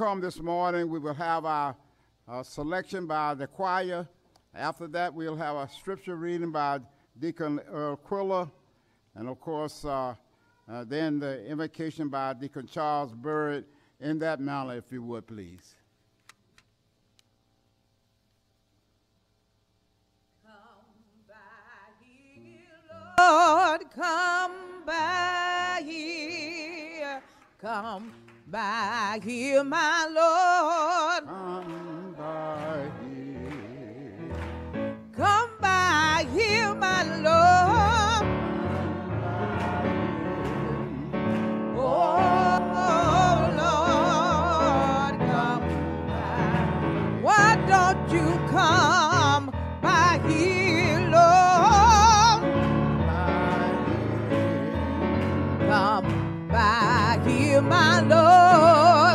come this morning. We will have our uh, selection by the choir. After that, we'll have a scripture reading by Deacon Earl. And of course, uh, uh, then the invocation by Deacon Charles Bird in that manner, if you would, please. Come by he, Lord, come by here. Come by here, my Lord. Come by here. Come by here, my Lord. Oh, Lord, come by. Why don't you come back here, Lord? Come back. here, my Lord.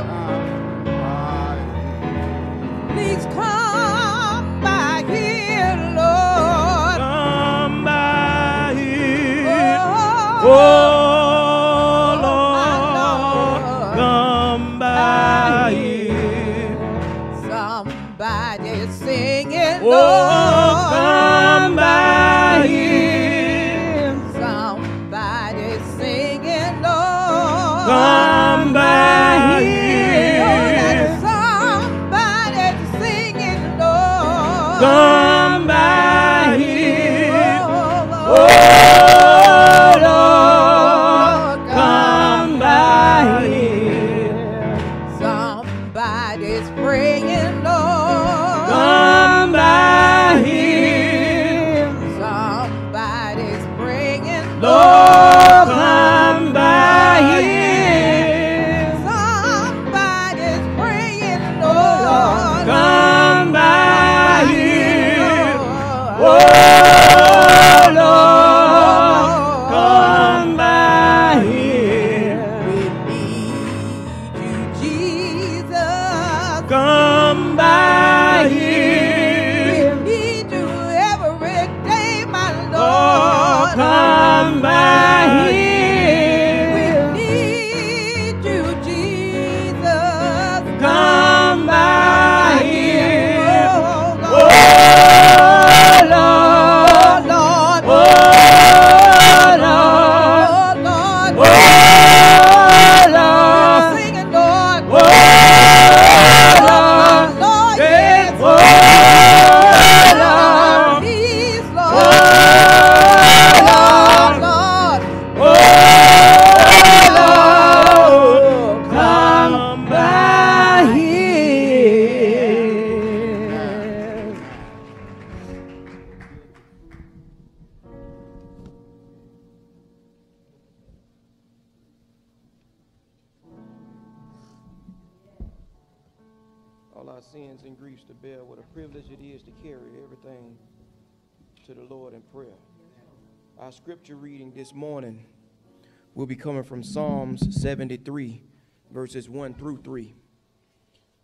Will be coming from Psalms 73, verses 1 through 3.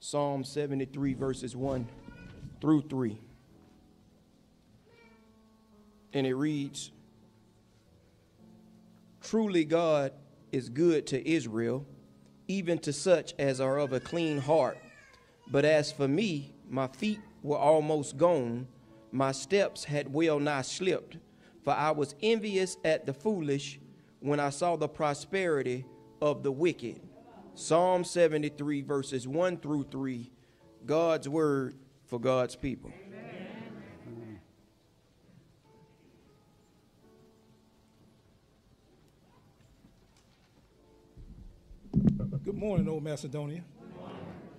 Psalm 73, verses 1 through 3. And it reads Truly God is good to Israel, even to such as are of a clean heart. But as for me, my feet were almost gone, my steps had well nigh slipped, for I was envious at the foolish when I saw the prosperity of the wicked. Psalm 73, verses 1 through 3, God's word for God's people. Good morning, Old Macedonia.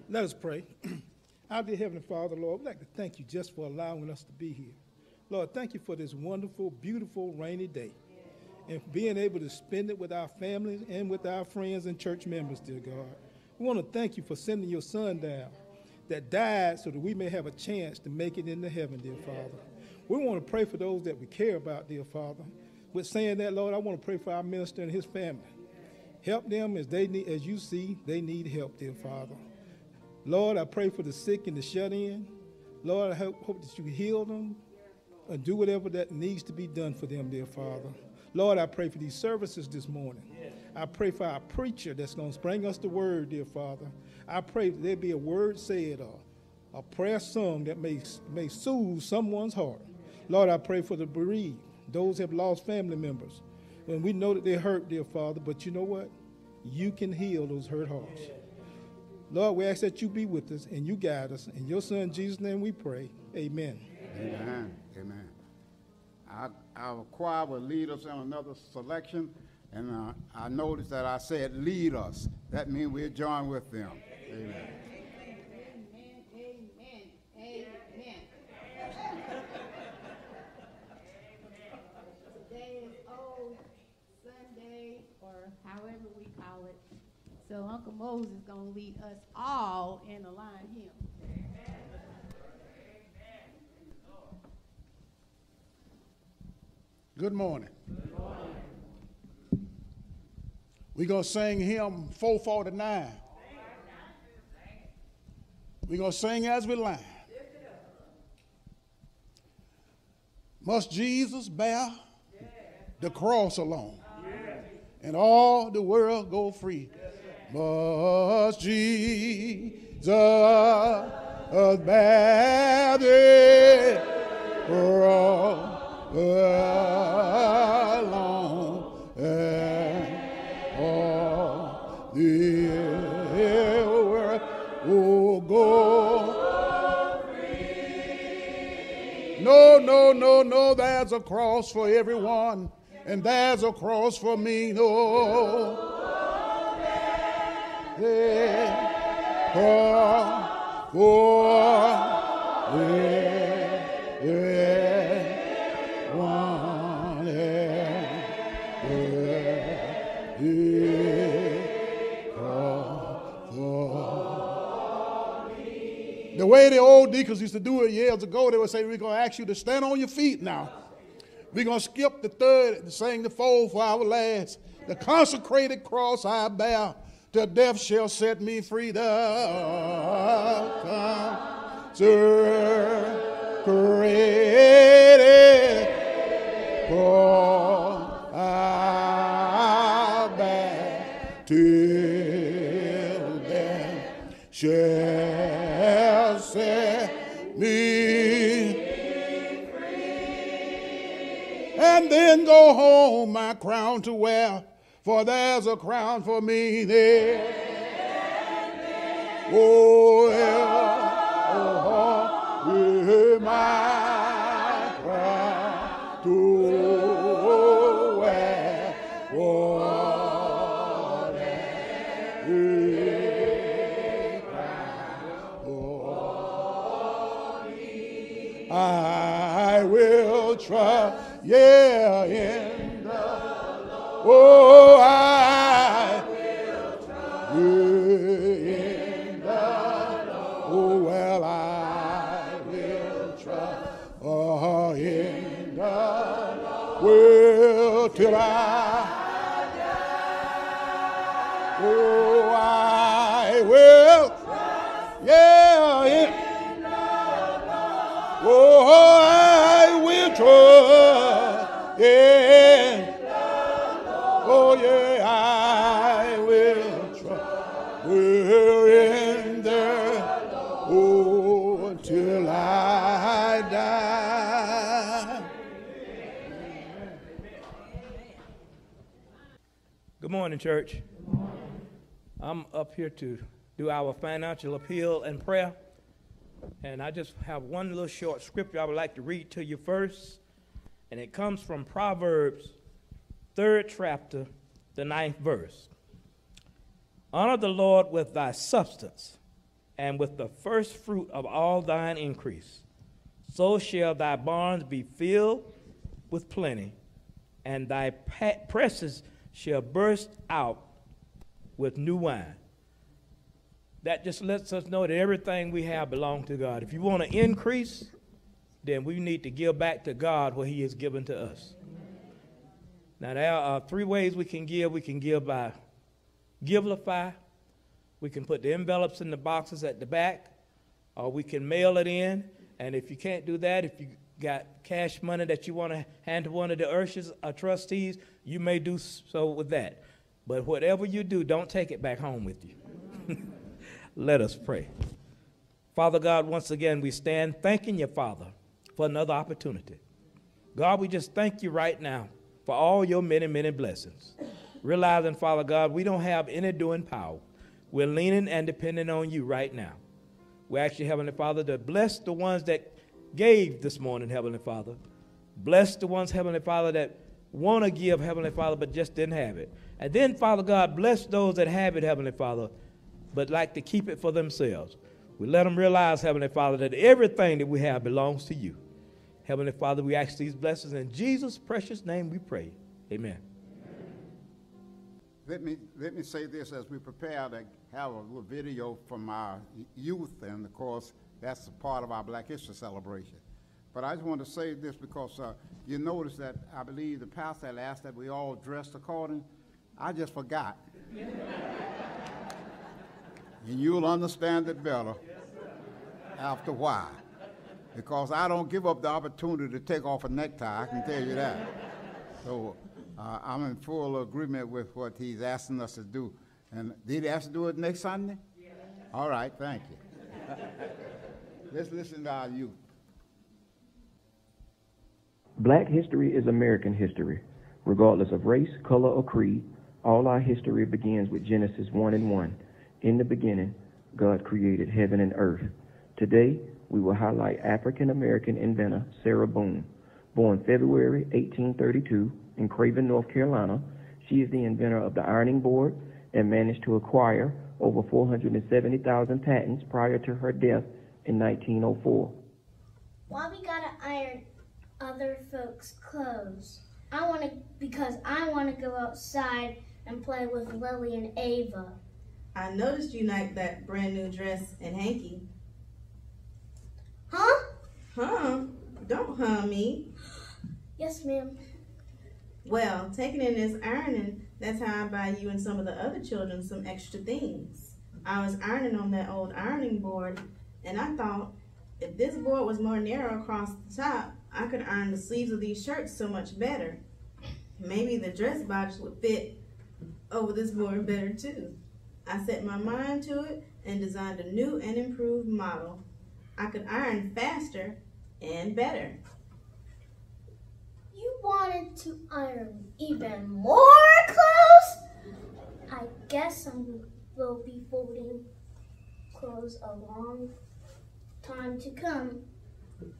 Let us pray. Our dear Heavenly Father, Lord, we'd like to thank you just for allowing us to be here. Lord, thank you for this wonderful, beautiful, rainy day and being able to spend it with our families and with our friends and church members, dear God. We want to thank you for sending your son down that died so that we may have a chance to make it into heaven, dear Father. We want to pray for those that we care about, dear Father. With saying that, Lord, I want to pray for our minister and his family. Help them as they need, as you see, they need help, dear Father. Lord, I pray for the sick and the shut in. Lord, I hope, hope that you heal them and do whatever that needs to be done for them, dear Father. Lord, I pray for these services this morning. I pray for our preacher that's going to bring us the word, dear Father. I pray that there be a word said or a prayer sung that may, may soothe someone's heart. Lord, I pray for the bereaved, those who have lost family members. When we know that they're hurt, dear Father, but you know what? You can heal those hurt hearts. Lord, we ask that you be with us and you guide us. In your son Jesus' name we pray. Amen. Amen. Amen. Our, our choir will lead us in another selection, and uh, I noticed that I said lead us. That means we'll join with them. Amen. Amen, amen, amen. Today is Old Sunday, or however we call it. So Uncle Moses is gonna lead us all in a line hymn. Good morning. We're going to sing hymn 449. We're going to sing as we line. Must Jesus bear the cross alone and all the world go free? Must Jesus bear the cross alone and all the will go. No, no, no, no, there's a cross for everyone, and there's a cross for me. No. Cross for everyone, way the old deacons used to do it years ago, they would say, We're going to ask you to stand on your feet now. We're going to skip the third and sing the fourth for our last. The consecrated cross I bear, till death shall set me free. The consecrated cross go home my crown to wear, for there's a crown for me there. Oh, yeah, oh, yeah, my crown to wear. Oh, I will trust, yeah, the Oh, Good morning, church. I'm up here to do our financial appeal and prayer. And I just have one little short scripture I would like to read to you first. And it comes from Proverbs, third chapter, the ninth verse. Honor the Lord with thy substance and with the first fruit of all thine increase. So shall thy barns be filled with plenty, and thy presses shall burst out with new wine. That just lets us know that everything we have belongs to God. If you want to increase, then we need to give back to God what He has given to us. Now, there are three ways we can give. We can give by Givelify, we can put the envelopes in the boxes at the back, or we can mail it in. And if you can't do that, if you got cash money that you want to hand to one of the ushers or uh, trustees, you may do so with that. But whatever you do, don't take it back home with you. Let us pray. Father God, once again, we stand thanking you, Father, for another opportunity. God, we just thank you right now for all your many, many blessings. Realizing, Father God, we don't have any doing power. We're leaning and depending on you right now. We ask you, Heavenly Father, to bless the ones that gave this morning, Heavenly Father. Bless the ones, Heavenly Father, that want to give, Heavenly Father, but just didn't have it. And then, Father God, bless those that have it, Heavenly Father, but like to keep it for themselves. We let them realize, Heavenly Father, that everything that we have belongs to you. Heavenly Father, we ask these blessings in Jesus' precious name we pray. Amen. Let me, let me say this as we prepare to have a little video from our youth, and of course, that's a part of our Black History celebration. But I just want to say this because uh, you notice that I believe the pastor had asked that we all dressed according. I just forgot. and you'll understand it better after a while. Because I don't give up the opportunity to take off a necktie, I can tell you that. So uh, I'm in full agreement with what he's asking us to do. And did he ask to do it next Sunday? All right, thank you. Let's listen to our youth. Black history is American history. Regardless of race, color, or creed, all our history begins with Genesis 1 and 1. In the beginning, God created heaven and earth. Today, we will highlight African American inventor Sarah Boone. Born February 1832 in Craven, North Carolina, she is the inventor of the ironing board and managed to acquire over 470,000 patents prior to her death in 1904. Why we gotta iron other folks' clothes? I wanna because I wanna go outside and play with Lily and Ava. I noticed you like that brand new dress and hanky. Huh? Huh? Don't huh me. Yes, ma'am. Well, taking in this ironing, that's how I buy you and some of the other children some extra things. I was ironing on that old ironing board, and I thought if this board was more narrow across the top, I could iron the sleeves of these shirts so much better. Maybe the dress bottoms would fit over this board better too. I set my mind to it and designed a new and improved model. I could iron faster and better. You wanted to iron even more clothes? I guess I will be folding clothes a long time to come.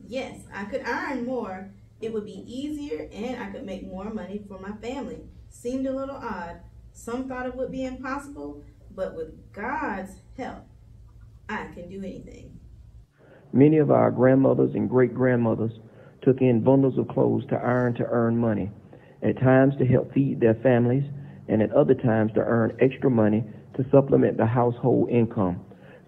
Yes, I could earn more. It would be easier and I could make more money for my family. Seemed a little odd. Some thought it would be impossible, but with God's help, I can do anything. Many of our grandmothers and great grandmothers took in bundles of clothes to iron to earn money, at times to help feed their families, and at other times to earn extra money to supplement the household income.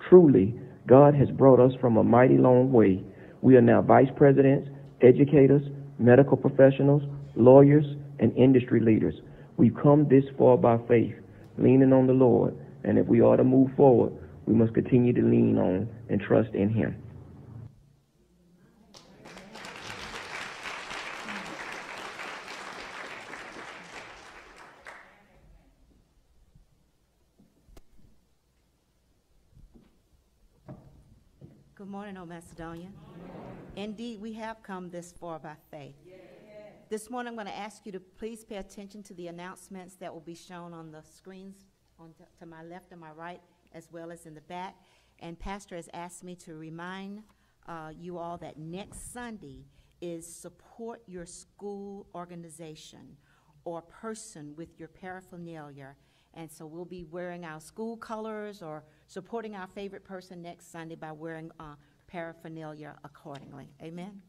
Truly, God has brought us from a mighty long way. We are now vice presidents, educators, medical professionals, lawyers, and industry leaders. We've come this far by faith, leaning on the Lord, and if we are to move forward, we must continue to lean on and trust in Him. Good morning, O Macedonia. Indeed, we have come this far by faith. This morning, I'm going to ask you to please pay attention to the announcements that will be shown on the screens on t- to my left and my right, as well as in the back. And Pastor has asked me to remind uh, you all that next Sunday is support your school organization or person with your paraphernalia. And so we'll be wearing our school colors or supporting our favorite person next Sunday by wearing uh, paraphernalia accordingly. Amen?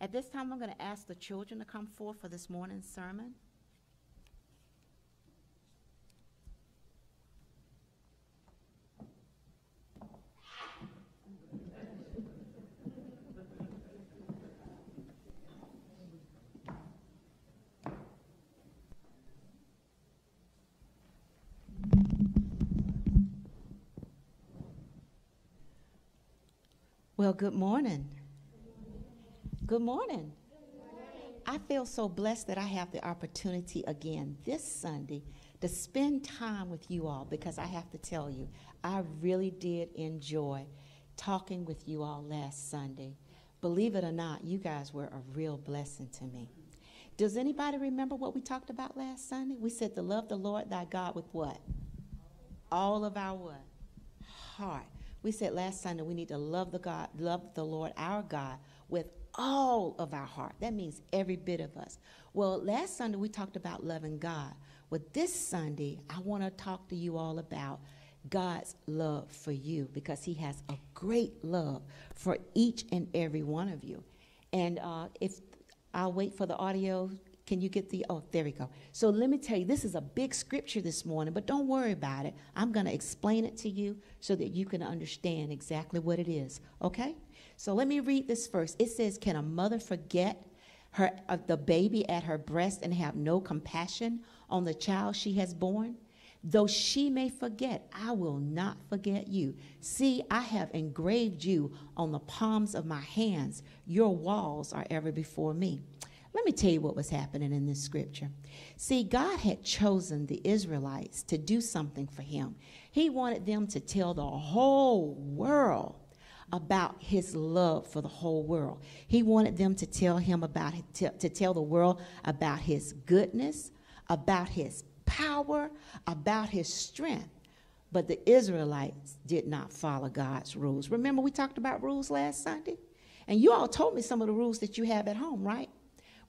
At this time, I'm going to ask the children to come forth for this morning's sermon. Well, good morning. Good morning. I feel so blessed that I have the opportunity again this Sunday to spend time with you all because I have to tell you, I really did enjoy talking with you all last Sunday. Believe it or not, you guys were a real blessing to me. Does anybody remember what we talked about last Sunday? We said to love the Lord thy God with what? All of our what? Heart. We said last Sunday we need to love the God, love the Lord our God with all of our heart. That means every bit of us. Well, last Sunday we talked about loving God. Well, this Sunday I want to talk to you all about God's love for you because He has a great love for each and every one of you. And uh, if I'll wait for the audio. Can you get the? Oh, there we go. So let me tell you, this is a big scripture this morning, but don't worry about it. I'm going to explain it to you so that you can understand exactly what it is. Okay? So let me read this first. It says, "Can a mother forget her uh, the baby at her breast and have no compassion on the child she has born?" Though she may forget, I will not forget you. See, I have engraved you on the palms of my hands. Your walls are ever before me. Let me tell you what was happening in this scripture. See, God had chosen the Israelites to do something for him. He wanted them to tell the whole world about his love for the whole world. He wanted them to tell him about to, tell the world about his goodness, about his power, about his strength. But the Israelites did not follow God's rules. Remember, we talked about rules last Sunday? And you all told me some of the rules that you have at home, right?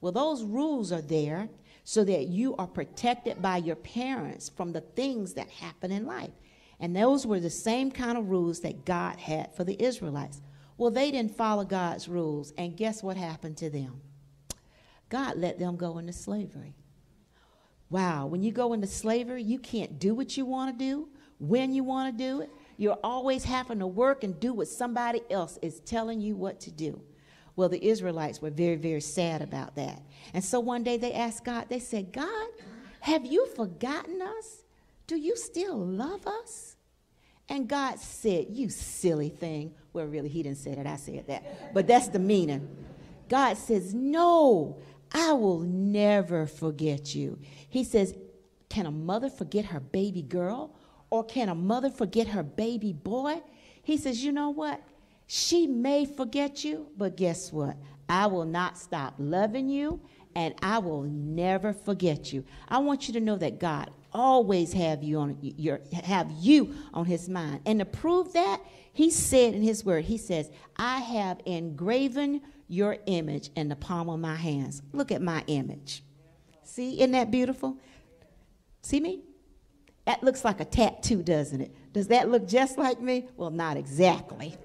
Well, those rules are there so that you are protected by your parents from the things that happen in life. And those were the same kind of rules that God had for the Israelites. Well, they didn't follow God's rules, and guess what happened to them? God let them go into slavery. Wow, when you go into slavery, you can't do what you want to do, when you want to do it. You're always having to work and do what somebody else is telling you what to do. Well, the Israelites were very, very sad about that. And so one day they asked God, they said, God, have you forgotten us? Do you still love us? And God said, You silly thing. Well, really, He didn't say that, I said that. But that's the meaning. God says, No, I will never forget you. He says, Can a mother forget her baby girl? Or can a mother forget her baby boy? He says, You know what? She may forget you, but guess what? I will not stop loving you and I will never forget you. I want you to know that God always have you on your have you on his mind. And to prove that, he said in his word, he says, I have engraven your image in the palm of my hands. Look at my image. See, isn't that beautiful? See me? That looks like a tattoo, doesn't it? Does that look just like me? Well, not exactly.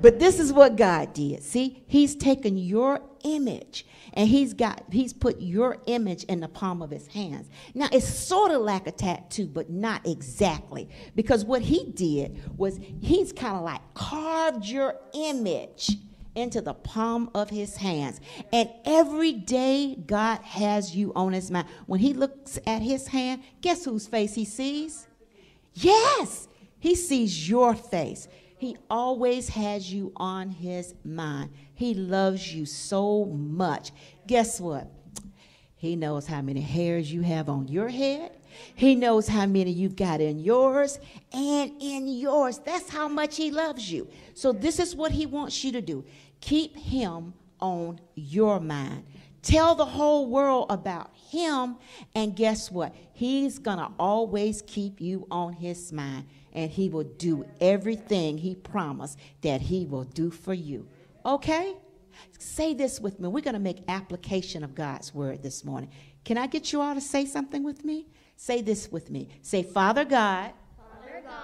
But this is what God did. See, He's taken your image and He's got He's put your image in the palm of His hands. Now it's sort of like a tattoo, but not exactly. Because what He did was He's kind of like carved your image into the palm of his hands. And every day, God has you on his mind. When he looks at his hand, guess whose face he sees? Yes, he sees your face. He always has you on his mind. He loves you so much. Guess what? He knows how many hairs you have on your head. He knows how many you've got in yours and in yours. That's how much He loves you. So, this is what He wants you to do keep Him on your mind. Tell the whole world about Him, and guess what? He's going to always keep you on His mind, and He will do everything He promised that He will do for you. Okay? Say this with me. We're going to make application of God's word this morning. Can I get you all to say something with me? Say this with me. Say, Father God, Father God,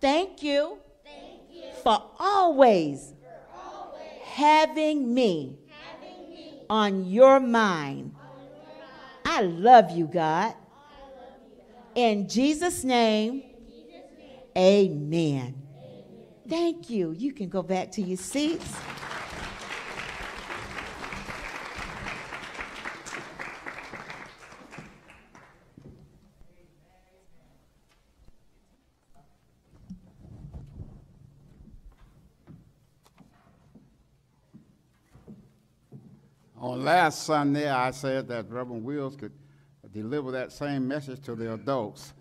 thank you, thank you for always, for always having me having me on your mind. I love you. I love you, God. In Jesus' name, Amen. Thank you. You can go back to your seats. On last Sunday, I said that Reverend Wills could deliver that same message to the adults.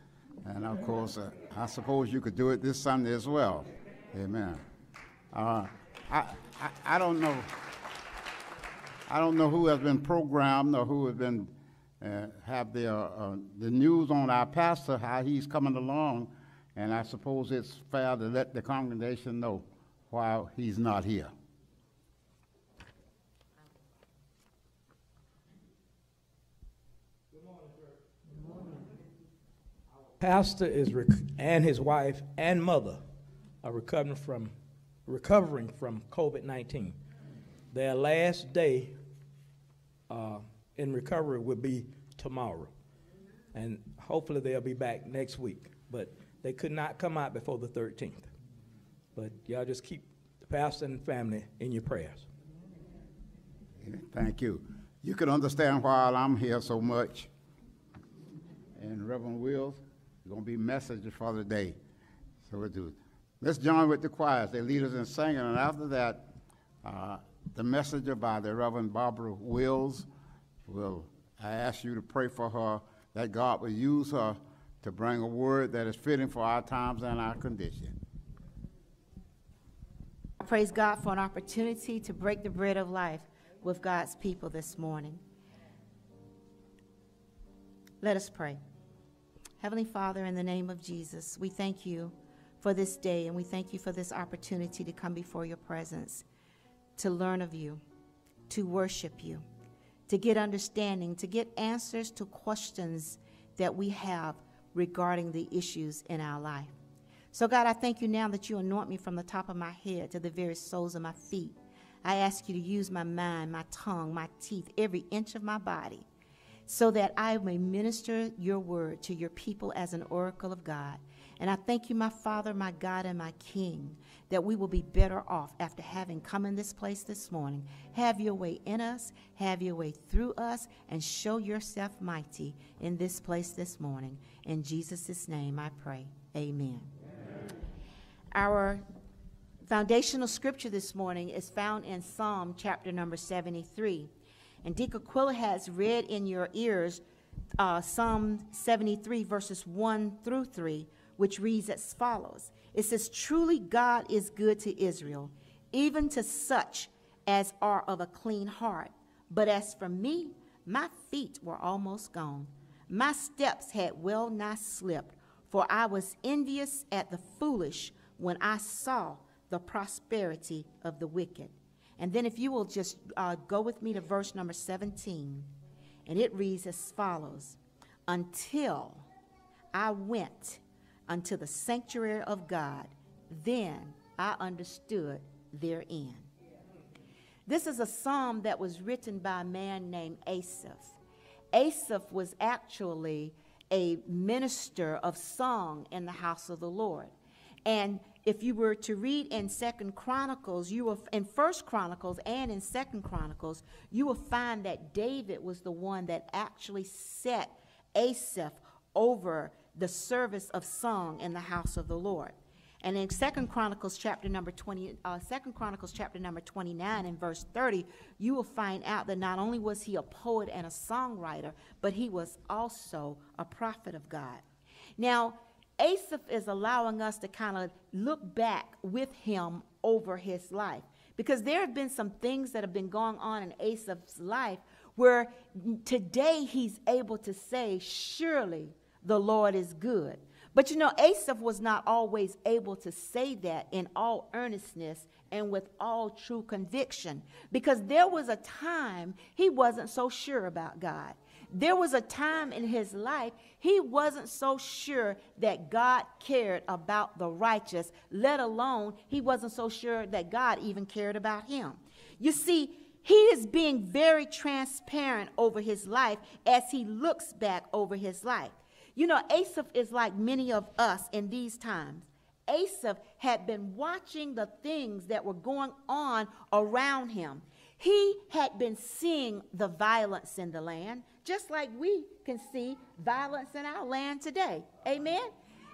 And of course, uh, I suppose you could do it this Sunday as well. Amen. Uh, I, I, I don't know. I don't know who has been programmed or who has been uh, have the uh, the news on our pastor how he's coming along, and I suppose it's fair to let the congregation know why he's not here. Pastor is rec- and his wife and mother are recovering from recovering from COVID nineteen. Their last day uh, in recovery will be tomorrow, and hopefully they'll be back next week. But they could not come out before the thirteenth. But y'all just keep the pastor and family in your prayers. Thank you. You can understand why I'm here so much. And Reverend Wills, going to be messages for the day. So we'll do. Let's join with the choirs. They lead us in singing, and after that, uh, the messenger by the Reverend Barbara Wills will. I ask you to pray for her that God will use her to bring a word that is fitting for our times and our condition. Praise God for an opportunity to break the bread of life with God's people this morning. Let us pray. Heavenly Father, in the name of Jesus, we thank you for this day and we thank you for this opportunity to come before your presence, to learn of you, to worship you, to get understanding, to get answers to questions that we have regarding the issues in our life. So, God, I thank you now that you anoint me from the top of my head to the very soles of my feet. I ask you to use my mind, my tongue, my teeth, every inch of my body, so that I may minister your word to your people as an oracle of God. And I thank you, my Father, my God, and my King, that we will be better off after having come in this place this morning. Have your way in us, have your way through us, and show yourself mighty in this place this morning. In Jesus' name I pray. Amen. Our foundational scripture this morning is found in Psalm chapter number 73. And Deacon Quilla has read in your ears uh, Psalm 73, verses 1 through 3, which reads as follows It says, Truly God is good to Israel, even to such as are of a clean heart. But as for me, my feet were almost gone. My steps had well nigh slipped, for I was envious at the foolish when I saw the prosperity of the wicked. And then, if you will just uh, go with me to verse number 17, and it reads as follows Until I went unto the sanctuary of God, then I understood therein. This is a psalm that was written by a man named Asaph. Asaph was actually a minister of song in the house of the Lord. And if you were to read in Second Chronicles, you will in First Chronicles and in Second Chronicles, you will find that David was the one that actually set Asaph over the service of song in the house of the Lord. And in Second Chronicles chapter number 20, uh, Second Chronicles chapter number 29 and verse 30, you will find out that not only was he a poet and a songwriter, but he was also a prophet of God. Now, Asaph is allowing us to kind of look back with him over his life because there have been some things that have been going on in Asaph's life where today he's able to say, Surely the Lord is good. But you know, Asaph was not always able to say that in all earnestness and with all true conviction because there was a time he wasn't so sure about God. There was a time in his life he wasn't so sure that God cared about the righteous, let alone he wasn't so sure that God even cared about him. You see, he is being very transparent over his life as he looks back over his life. You know, Asaph is like many of us in these times. Asaph had been watching the things that were going on around him. He had been seeing the violence in the land, just like we can see violence in our land today. Amen?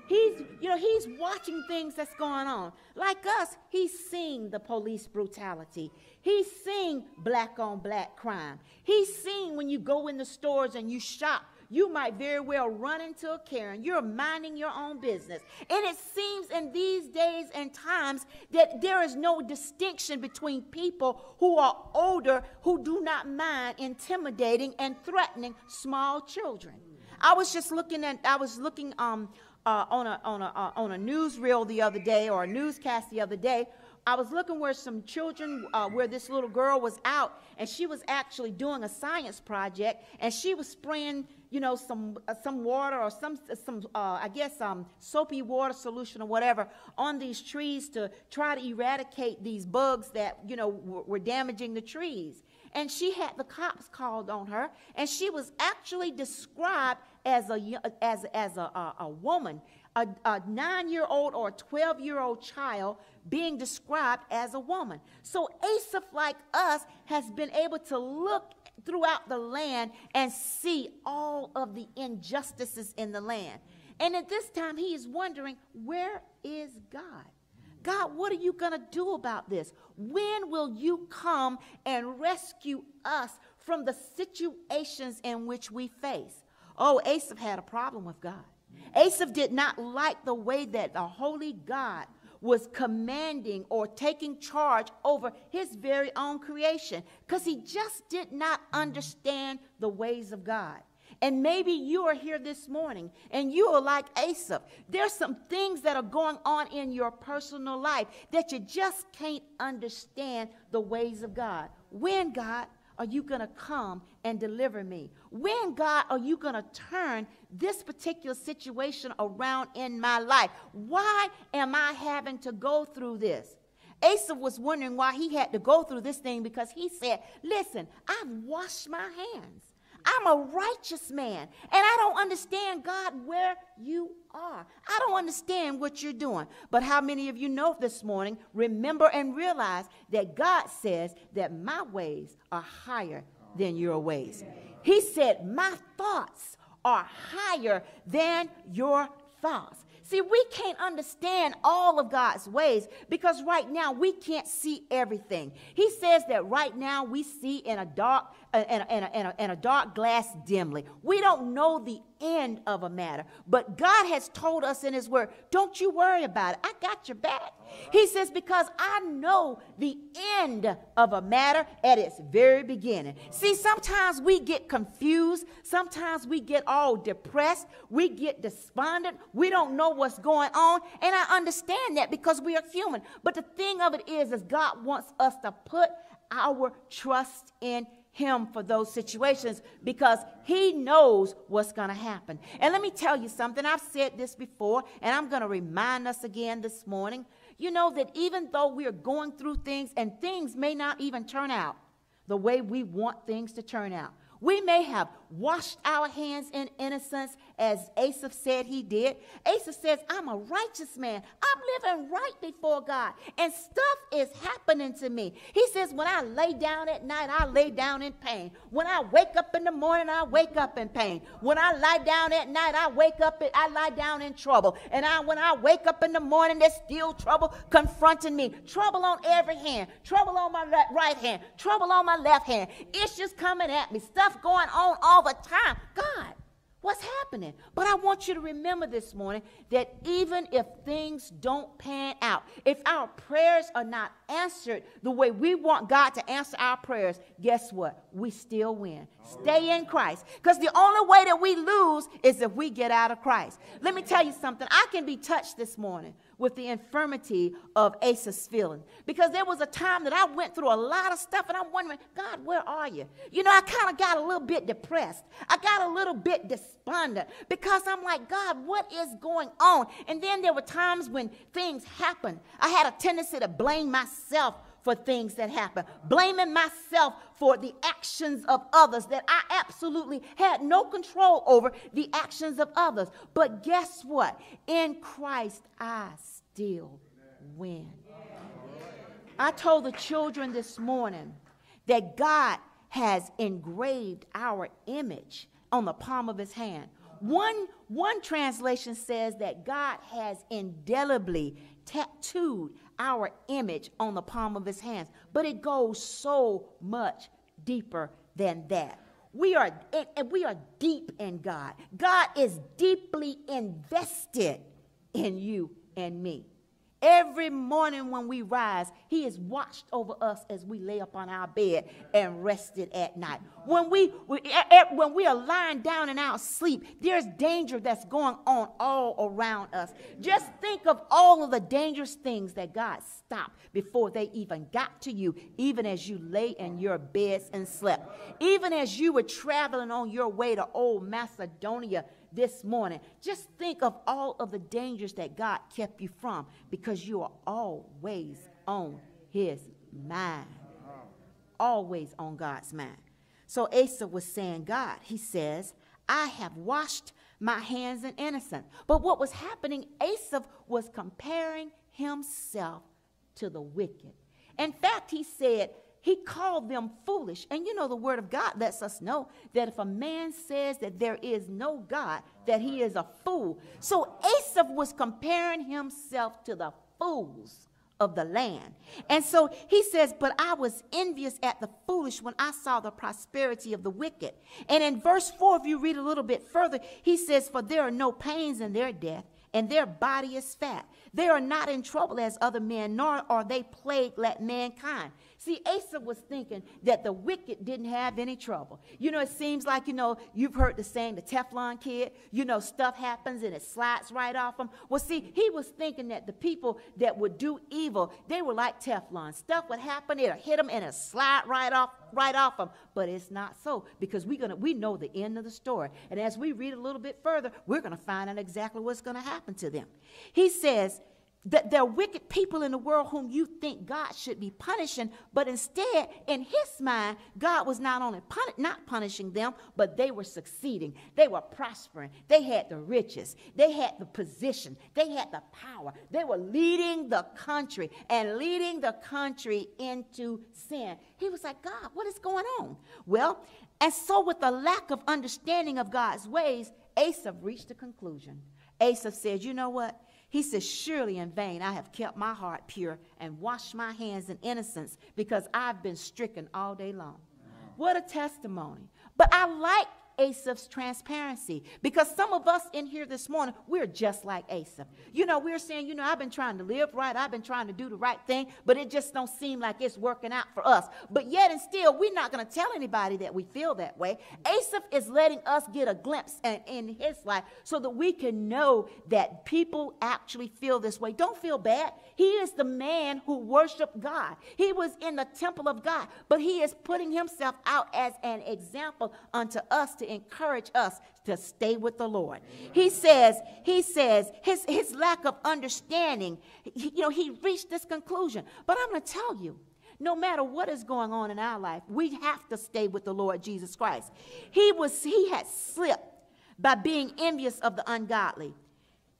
He's, you know, he's watching things that's going on. Like us, he's seeing the police brutality. He's seeing black on black crime. He's seeing when you go in the stores and you shop, you might very well run into a Karen. You're minding your own business. And it seems in these days and times that there is no distinction between people who are older who do not mind intimidating and threatening small children. I was just looking at, I was looking um, uh, on a, on, a, uh, on a newsreel the other day or a newscast the other day I was looking where some children, uh, where this little girl was out, and she was actually doing a science project, and she was spraying, you know, some uh, some water or some some uh, I guess um, soapy water solution or whatever on these trees to try to eradicate these bugs that you know were, were damaging the trees. And she had the cops called on her, and she was actually described as a as as a, a, a woman a, a nine year old or a 12 year old child being described as a woman. So Asaph, like us, has been able to look throughout the land and see all of the injustices in the land. And at this time, he is wondering, where is God? God, what are you going to do about this? When will you come and rescue us from the situations in which we face? Oh, Asaph had a problem with God. Asaph did not like the way that the holy God was commanding or taking charge over his very own creation because he just did not understand the ways of God. And maybe you are here this morning and you are like Asaph. There's some things that are going on in your personal life that you just can't understand the ways of God. When, God, are you going to come and deliver me? When, God, are you going to turn this particular situation around in my life? Why am I having to go through this? Asaph was wondering why he had to go through this thing because he said, Listen, I've washed my hands. I'm a righteous man. And I don't understand, God, where you are. I don't understand what you're doing. But how many of you know this morning, remember and realize that God says that my ways are higher than your ways? He said, My thoughts are higher than your thoughts. See, we can't understand all of God's ways because right now we can't see everything. He says that right now we see in a dark in a, in a, in a, dark glass dimly. We don't know the end of a matter, but God has told us in His Word, don't you worry about it. I got your back. He says, because I know the end of a matter at its very beginning. See, sometimes we get confused. Sometimes we get all depressed. We get despondent. We don't know what's going on. And I understand that because we are human. But the thing of it is, is God wants us to put our trust in him for those situations because he knows what's going to happen. And let me tell you something. I've said this before, and I'm going to remind us again this morning. You know that even though we are going through things and things may not even turn out the way we want things to turn out, we may have washed our hands in innocence as Asaph said he did. Asaph says, I'm a righteous man. I'm living right before God. And stuff is happening to me. He says, when I lay down at night, I lay down in pain. When I wake up in the morning, I wake up in pain. When I lie down at night, I wake up, I lie down in trouble. And I, when I wake up in the morning, there's still trouble confronting me. Trouble on every hand. Trouble on my right hand. Trouble on my left hand. Issues coming at me. Stuff going on all the time. God, what's happening? But I want you to remember this morning that even if things don't pan out, if our prayers are not answered the way we want God to answer our prayers, guess what? We still win. Stay in Christ. Because the only way that we lose is if we get out of Christ. Let me tell you something. I can be touched this morning with the infirmity of Asaph's feeling. Because there was a time that I went through a lot of stuff and I'm wondering, God, where are you? You know, I kind of got a little bit depressed. I got a little bit despondent because I'm like, God, what is going on? And then there were times when things happened. I had a tendency to blame myself for things that happen, blaming myself for the actions of others that I absolutely had no control over the actions of others. But guess what? In Christ, I still win. I told the children this morning that God has engraved our image on the palm of his hand. One, one translation says that God has indelibly tattooed our image on the palm of his hands, but it goes so much deeper than that. We are, and we are deep in God. God is deeply invested in you and me. Every morning when we rise, He is watched over us as we lay upon our bed and rested at night. When we, when we are lying down in our sleep, there's danger that's going on all around us. Just think of all of the dangerous things that God stopped before they even got to you, even as you lay in your beds and slept. Even as you were traveling on your way to old Macedonia this morning. Just think of all of the dangers that God kept you from because you are always on his mind. Always on God's mind. So Asaph was saying, God, he says, I have washed my hands in innocence. But what was happening, Asaph was comparing himself to the wicked. In fact, he said, he called them foolish. And you know, the word of God lets us know that if a man says that there is no God, that he is a fool. So Asaph was comparing himself to the fools of the land. And so he says, But I was envious at the foolish when I saw the prosperity of the wicked. And in verse 4, if you read a little bit further, he says, For there are no pains in their death, and their body is fat. They are not in trouble as other men, nor are they plagued like mankind. See, Asaph was thinking that the wicked didn't have any trouble. You know, it seems like, you know, you've heard the saying, the Teflon kid, you know, stuff happens and it slides right off them. Well, see, he was thinking that the people that would do evil, they were like Teflon. Stuff would happen, it'll hit them and it'll slide right off, right off them. But it's not so because we're gonna we know the end of the story. And as we read a little bit further, we're gonna find out exactly what's gonna happen to them. He says, that there are wicked people in the world whom you think God should be punishing, but instead, in his mind, God was not only not punishing them, but they were succeeding. They were prospering. They had the riches. They had the position. They had the power. They were leading the country and leading the country into sin. He was like, God, what is going on? Well, and so with the lack of understanding of God's ways, Asaph reached a conclusion. Asaph said, you know what? He says, Surely in vain I have kept my heart pure and washed my hands in innocence because I've been stricken all day long. What a testimony. But I like Asaph's transparency. Because some of us in here this morning, we're just like Asaph. You know, we're saying, you know, I've been trying to live right, I've been trying to do the right thing, but it just don't seem like it's working out for us. But yet and still, we're not going to tell anybody that we feel that way. Asaph is letting us get a glimpse in, in his life so that we can know that people actually feel this way. Don't feel bad. He is the man who worshiped God. He was in the temple of God, but he is putting himself out as an example unto us to encourage us to stay with the Lord. He says, he says, his, his lack of understanding, you know, he reached this conclusion. But I'm going to tell you, no matter what is going on in our life, we have to stay with the Lord Jesus Christ. He was, he had slipped by being envious of the ungodly.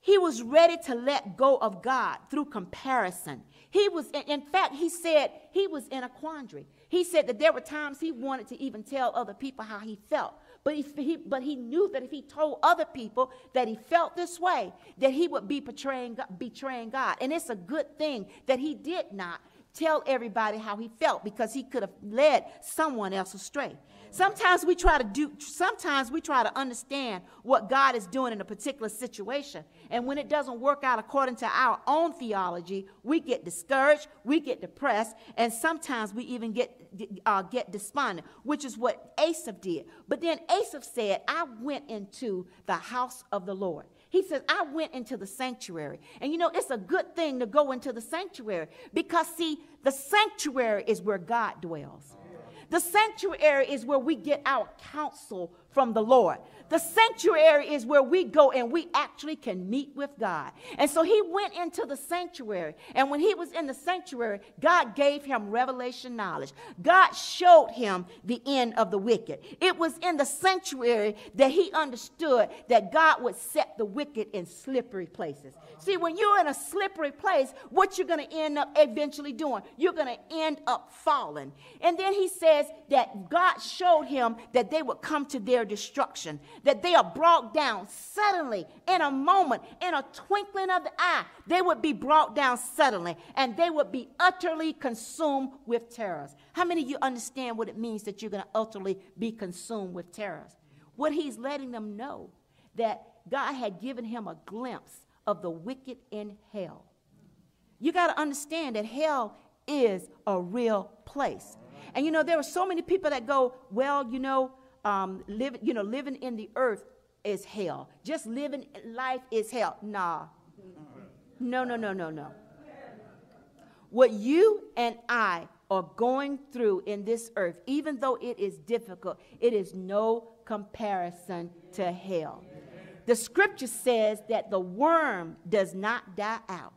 He was ready to let go of God through comparison. He was, in fact, he said he was in a quandary. He said that there were times he wanted to even tell other people how he felt. But he, he, but he knew that if he told other people that he felt this way, that he would be betraying, betraying God. And it's a good thing that he did not tell everybody how he felt because he could have led someone else astray. Sometimes we try to do, sometimes we try to understand what God is doing in a particular situation. And when it doesn't work out according to our own theology, we get discouraged, we get depressed, and sometimes we even get, uh, get despondent, which is what Asaph did. But then Asaph said, I went into the house of the Lord. He says, I went into the sanctuary. And you know, it's a good thing to go into the sanctuary because, see, the sanctuary is where God dwells. The sanctuary is where we get our counsel from the Lord. The sanctuary is where we go and we actually can meet with God. And so he went into the sanctuary. And when he was in the sanctuary, God gave him revelation knowledge. God showed him the end of the wicked. It was in the sanctuary that he understood that God would set the wicked in slippery places. See, when you're in a slippery place, what you're going to end up eventually doing, you're going to end up falling. And then he says that God showed him that they would come to their their destruction, that they are brought down suddenly, in a moment, in a twinkling of the eye. They would be brought down suddenly, and they would be utterly consumed with terrors. How many of you understand what it means that you're going to utterly be consumed with terrors? What he's letting them know that God had given him a glimpse of the wicked in hell. You got to understand that hell is a real place. And you know, there are so many people that go, well, you know, um, live, you know, living in the earth is hell. Just living life is hell. Nah. No, no, no, no, no. What you and I are going through in this earth, even though it is difficult, it is no comparison to hell. The scripture says that the worm does not die out.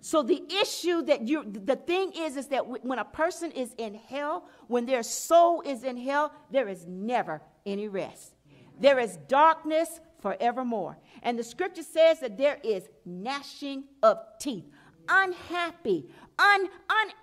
So the issue that you, the thing is, is that when a person is in hell, when their soul is in hell, there is never any rest. There is darkness forevermore. And the scripture says that there is gnashing of teeth, unhappy, un,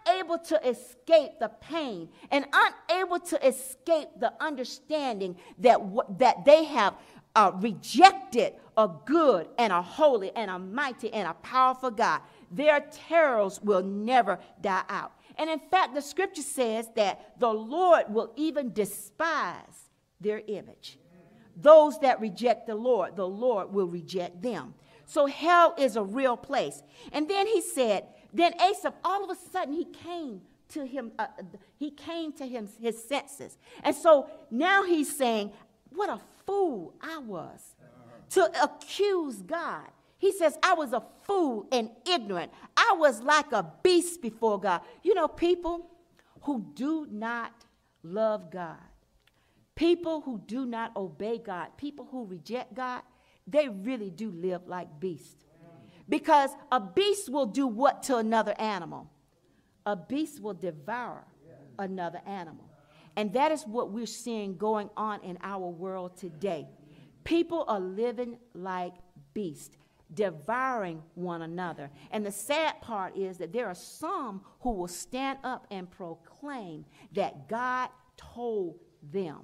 unable to escape the pain, and unable to escape the understanding that, what that they have uh, rejected a good and a holy and a mighty and a powerful God their terrors will never die out. And in fact, the scripture says that the Lord will even despise their image. Those that reject the Lord, the Lord will reject them. So hell is a real place. And then he said, then Asaph, all of a sudden, he came to him, uh, he came to him, his senses. And so now he's saying, what a fool I was to accuse God. He says, I was a fool and ignorant. I was like a beast before God. You know, people who do not love God, people who do not obey God, people who reject God, they really do live like beasts. Because a beast will do what to another animal? A beast will devour another animal. And that is what we're seeing going on in our world today. People are living like beasts devouring one another. And the sad part is that there are some who will stand up and proclaim that God told them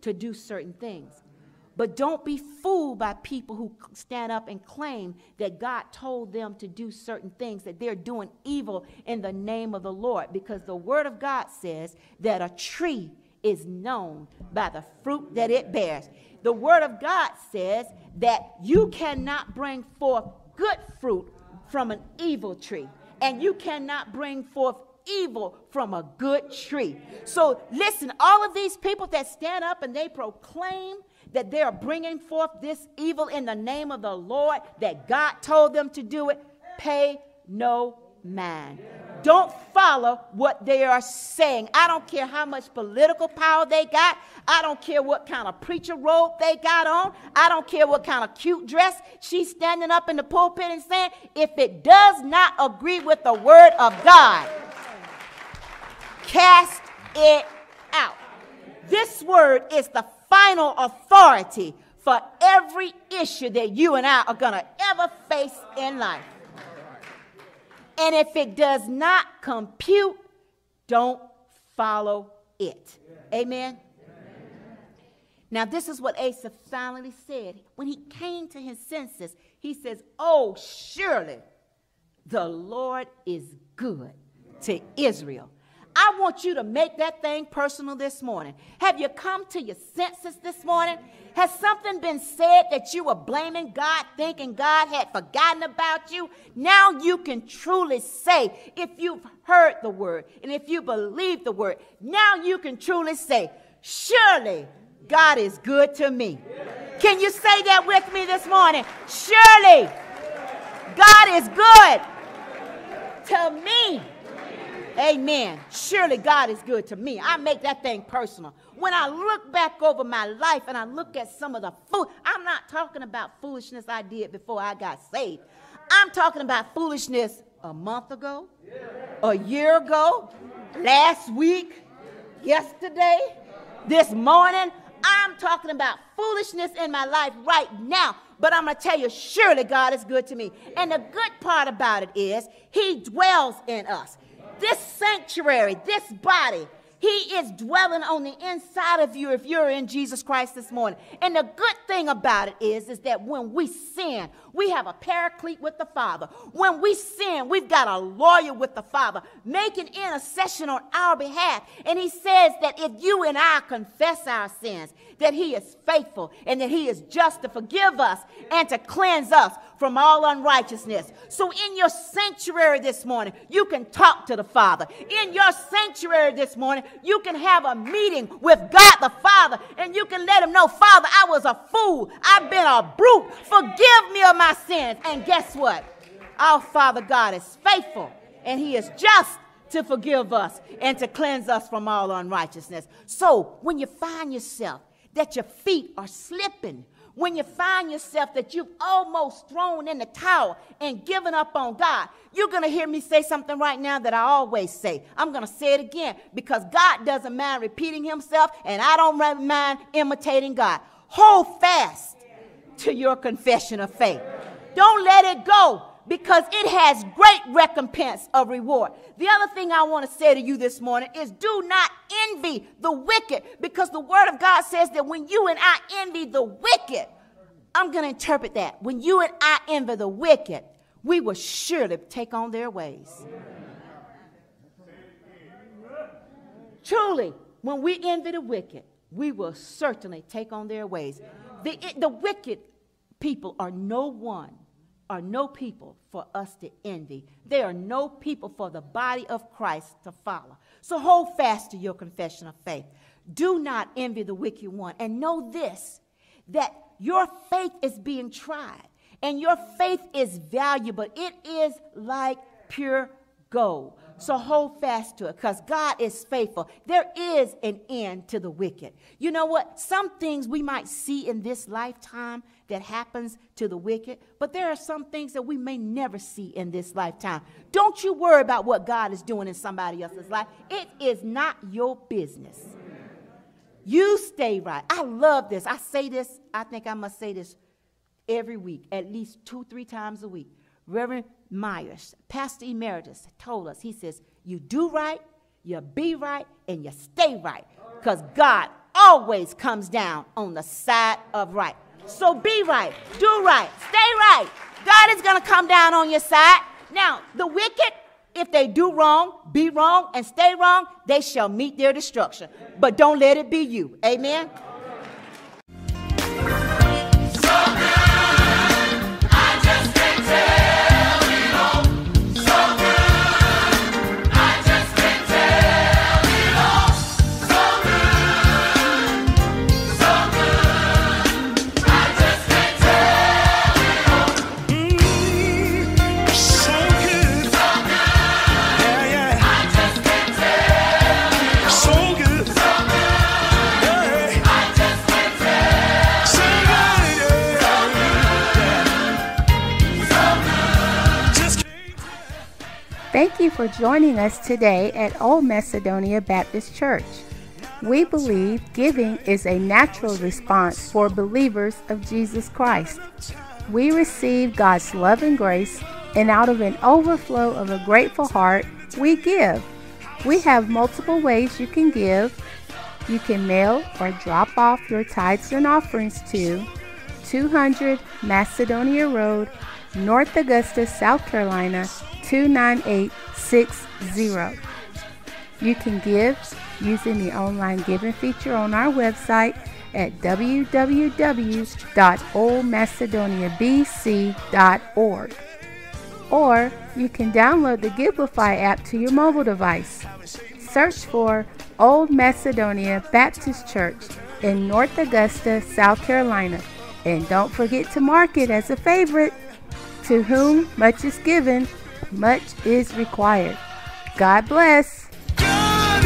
to do certain things. But don't be fooled by people who stand up and claim that God told them to do certain things, that they're doing evil in the name of the Lord. Because the Word of God says that a tree is known by the fruit that it bears. The Word of God says that you cannot bring forth good fruit from an evil tree, and you cannot bring forth evil from a good tree. So, listen, all of these people that stand up and they proclaim that they are bringing forth this evil in the name of the Lord, that God told them to do it, pay no mind. Don't follow what they are saying. I don't care how much political power they got. I don't care what kind of preacher robe they got on. I don't care what kind of cute dress she's standing up in the pulpit and saying. If it does not agree with the word of God, cast it out. This word is the final authority for every issue that you and I are going to ever face in life. And if it does not compute, don't follow it. Amen. Now, this is what Asaph finally said. When he came to his senses, he says, Oh, surely the Lord is good to Israel I want you to make that thing personal this morning. Have you come to your senses this morning? Has something been said that you were blaming God, thinking God had forgotten about you? Now you can truly say, if you've heard the word and if you believe the word, now you can truly say, Surely God is good to me. Can you say that with me this morning? Surely God is good to me. Amen. Surely God is good to me. I make that thing personal. When I look back over my life and I look at some of the fool, I'm not talking about foolishness I did before I got saved. I'm talking about foolishness a month ago, a year ago, last week, yesterday, this morning. I'm talking about foolishness in my life right now. But I'm going to tell you, surely God is good to me. And the good part about it is, He dwells in us this sanctuary, this body, He is dwelling on the inside of you if you're in Jesus Christ this morning. And the good thing about it is, is that when we sin, we have a paraclete with the Father. When we sin, we've got a lawyer with the Father making intercession on our behalf. And he says that if you and I confess our sins, that he is faithful and that he is just to forgive us and to cleanse us from all unrighteousness. So in your sanctuary this morning, you can talk to the Father. In your sanctuary this morning, you can have a meeting with God the Father and you can let him know, Father, I was a fool. I've been a brute. Forgive me of my sins. And guess what? Our Father God is faithful and he is just to forgive us and to cleanse us from all unrighteousness. So when you find yourself that your feet are slipping, when you find yourself that you've almost thrown in the towel and given up on God, you're going to hear me say something right now that I always say. I'm going to say it again because God doesn't mind repeating himself and I don't mind imitating God. Hold fast to your confession of faith. Don't let it go because it has great recompense of reward. The other thing I want to say to you this morning is do not envy the wicked because the word of God says that when you and I envy the wicked, I'm going to interpret that. When you and I envy the wicked, we will surely take on their ways. Truly, when we envy the wicked, we will certainly take on their ways. The, the wicked people are no one are no people for us to envy. They are no people for the body of Christ to follow. So hold fast to your confession of faith. Do not envy the wicked one. And know this that your faith is being tried, and your faith is valuable. It is like pure gold. So hold fast to it because God is faithful. There is an end to the wicked. You know what? Some things we might see in this lifetime that happens to the wicked, but there are some things that we may never see in this lifetime. Don't you worry about what God is doing in somebody else's life. It is not your business. You stay right. I love this. I say this, I think I must say this every week, at least two, three times a week. Reverend Myers, Pastor Emeritus, told us, he says, You do right, you be right, and you stay right. Because God always comes down on the side of right. So be right, do right, stay right. God is going to come down on your side. Now, the wicked, if they do wrong, be wrong, and stay wrong, they shall meet their destruction. But don't let it be you. Amen. You for joining us today at Old Macedonia Baptist Church. We believe giving is a natural response for believers of Jesus Christ. We receive God's love and grace, and out of an overflow of a grateful heart, we give. We have multiple ways you can give. You can mail or drop off your tithes and offerings to 200 Macedonia Road, North Augusta, South Carolina 29860. You can give using the online giving feature on our website at www.oldmacedoniabc.org. Or you can download the Givelify app to your mobile device. Search for Old Macedonia Baptist Church in North Augusta, South Carolina. And don't forget to mark it as a favorite. To whom much is given, much is required. God bless. God